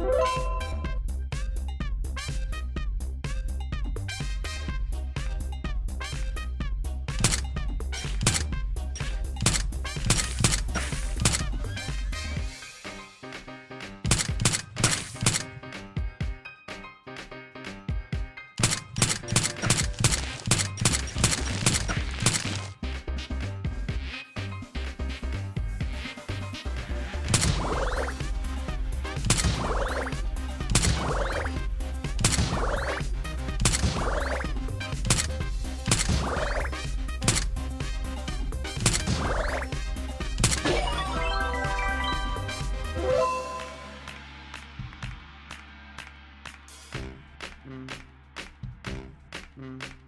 Bye. Mm. Mm.